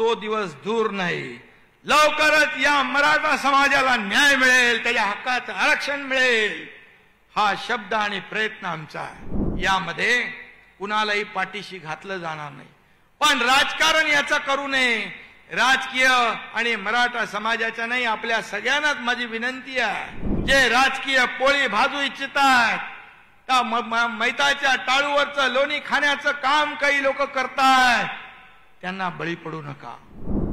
तो दिवस दूर नाही. लवकरच या मराठा समाजाला न्याय मिळेल त्याच्या हक्काचं आरक्षण मिळेल. हा शब्द आणि प्रयत्न आमचा आहे. यामध्ये कुणालाही पाठीशी घातलं जाणार नाही. पण राजकारण याचा करू नये. राजकीय आणि मराठा समाजाच्या नाही आपल्या सगळ्यांनाच माझी विनंती आहे. जे राजकीय पोळी भाजू इच्छितात त्या म- मैताच्या टाळूवरचं लोणी खाण्याचं काम काही लोक करतात. त्यांना बळी पडू नका.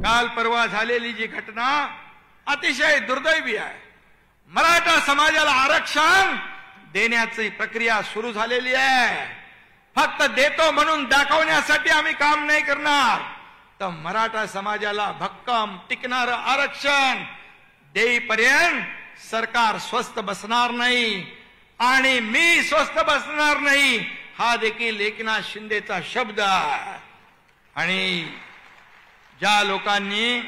काल परवा झालेली जी घटना अतिशय दुर्दैवी आहे. मराठा समाजाला आरक्षण देण्याची प्रक्रिया सुरू झालेली आहे. फक्त देतो म्हणून दाखवण्यासाठी आम्ही काम नाही करणार. तर मराठा समाजाला भक्कम टिकणार आरक्षण देईपर्यंत सरकार स्वस्त बसणार नाही आणि मी स्वस्त बसणार नाही हा देखील एकनाथ शिंदेचा शब्द आहे. आणि ज्या लोकांनी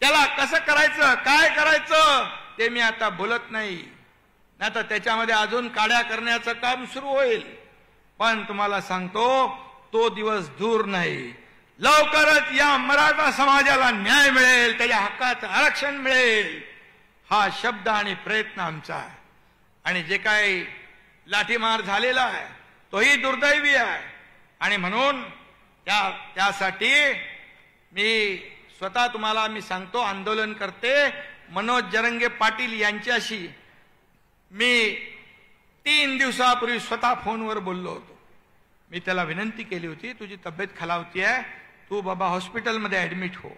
त्याला कसं करायचं काय करायचं ते मी आता बोलत नाही. नाही तर त्याच्यामध्ये अजून काड्या करण्याचं काम सुरू होईल. पण तुम्हाला सांगतो तो दिवस दूर नाही. लवकरच या मराठा समाजाला न्याय मिळेल त्याच्या हक्काचं आरक्षण मिळेल. हा शब्द आणि प्रयत्न आमचा आहे. आणि जे काही लाठीमार झालेला आहे तोही दुर्दैवी आहे. आणि म्हणून त्या त्यासाठी मी स्वतः तुम्हाला मी सांगतो आंदोलन करते. मनोज जरंगे पाटील यांच्याशी मी तीन दिवसापूर्वी स्वतः फोनवर बोललो होतो. मी त्याला विनंती केली होती तुझी तब्येत खालावती आहे. तू बाबा हॉस्पिटलमध्ये ऍडमिट हो.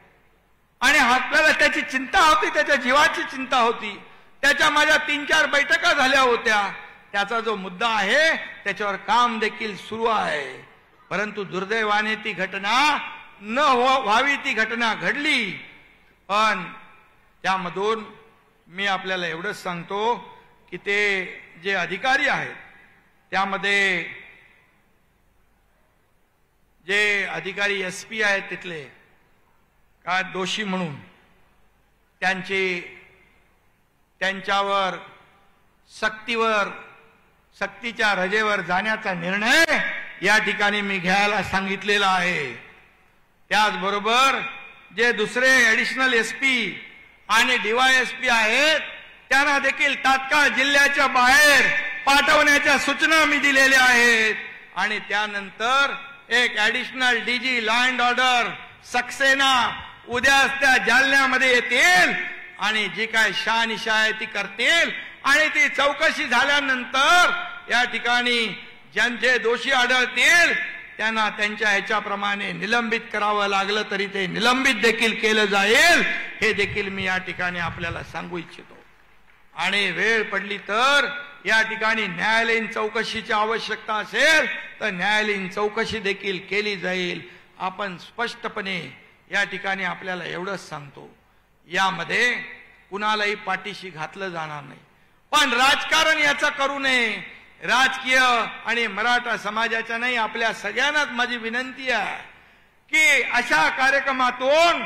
आणि आपल्याला त्याची चिंता होती त्याच्या जीवाची चिंता होती. त्याच्या माझ्या तीन चार बैठका झाल्या होत्या. त्याचा जो मुद्दा आहे त्याच्यावर काम देखील सुरू आहे. परंतु दुर्दैवाने ती घटना न हो- व्हावी ती घटना घडली. पण त्यामधून मी आपल्याला एवढंच सांगतो की ते जे अधिकारी आहेत त्यामध्ये जे अधिकारी एस पी आहेत तिथले का दोषी म्हणून त्यांची त्यांच्यावर सक्तीवर सक्तीच्या रजेवर जाण्याचा निर्णय या ठिकाणी मी घ्यायला सांगितलेलं आहे. त्याचबरोबर जे दुसरे ॲडिशनल एस पी आणि डीवायएसपी आहेत त्यांना देखील तात्काळ जिल्ह्याच्या बाहेर पाठवण्याच्या सूचना मी दिलेल्या आहेत. आणि त्यानंतर एक additional DG law and order Saxena उद्याच त्या जालन्यामध्ये येतील आणि जी काय शहानिशा आहे ती करतील. आणि ती चौकशी झाल्यानंतर या ठिकाणी ज्यांचे दोषी आढळतील त्यांना त्यांच्या ह्याच्याप्रमाणे निलंबित करावं लागलं तरी ते निलंबित देखील केलं जाईल. हे देखील मी या ठिकाणी आपल्याला सांगू इच्छितो. आणि वेळ पडली तर या ठिकाणी न्यायालयीन चौकशीची आवश्यकता असेल तर न्यायालयीन चौकशी देखील केली जाईल. आपण स्पष्टपणे या ठिकाणी आपल्याला एवढंच सांगतो. यामध्ये कुणालाही पाठीशी घातलं जाणार नाही. पण राजकारण याचा करू नये. राजकीय आणि मराठा समाजाच्या नाही आपल्या सगळ्यांनाच माझी विनंती आहे की अशा कार्यक्रमातून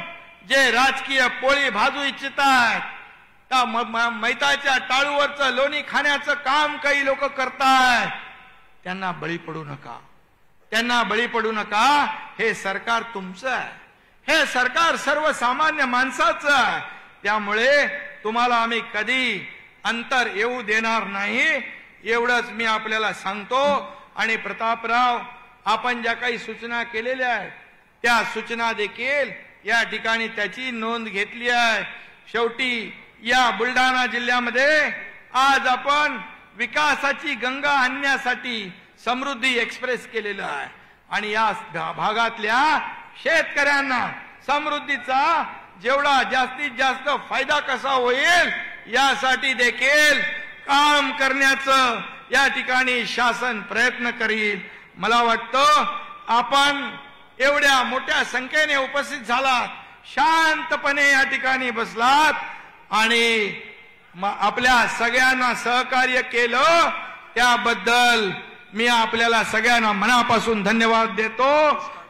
जे राजकीय पोळी भाजू इच्छितात त्या म- मैताच्या टाळूवरचं लोणी खाण्याचं काम काही लोक करतात त्यांना बळी पडू नका. त्यांना बळी पडू नका. हे सरकार तुमचं आहे. हे सरकार सर्वसामान्य माणसाचं आहे. त्यामुळे तुम्हाला आम्ही कधी अंतर येऊ देणार नाही. एवढंच मी आपल्याला सांगतो. आणि प्रतापराव आपण ज्या काही सूचना केलेल्या आहेत त्या सूचना देखील या ठिकाणी त्याची नोंद घेतली आहे. शेवटी या बुलढाणा जिल्ह्यामध्ये आज आपण विकासाची गंगा आणण्यासाठी समृद्धी एक्सप्रेस केलेलं आहे. आणि या भागातल्या शेतकऱ्यांना समृद्धीचा जेवढा जास्तीत जास्त फायदा कसा होईल यासाठी देखील काम करण्याचं या ठिकाणी शासन प्रयत्न करील. मला वाटतं आपण एवढ्या मोठ्या संख्येने उपस्थित झालात शांतपणे या ठिकाणी बसलात आणि आपल्या सगळ्यांना सहकार्य केलं त्याबद्दल मी आपल्याला सगळ्यांना मनापासून धन्यवाद देतो.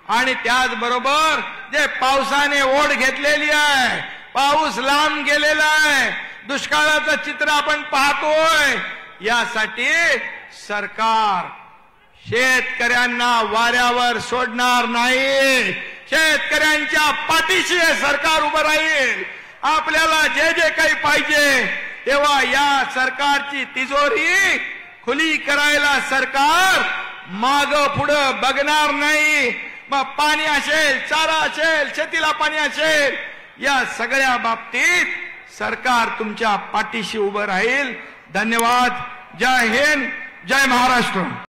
आणि त्याचबरोबर जे पावसाने ओढ घेतलेली आहे पाऊस लांब गेलेला आहे दुष्काळाचं चित्र आपण पाहतोय. यासाठी सरकार शेतकऱ्यांना वाऱ्यावर सोडणार नाही. शेतकऱ्यांच्या पाठीशी सरकार उभं राहील. आपल्याला जे जे काही पाहिजे तेव्हा या सरकारची तिजोरी खुली करायला सरकार माग पुढं बघणार नाही. मग पाणी असेल चारा असेल शेतीला पाणी असेल या सगळ्या बाबतीत सरकार तुमच्या पाठीशी उभं राहील. धन्यवाद. जय हिंद. जय महाराष्ट्र.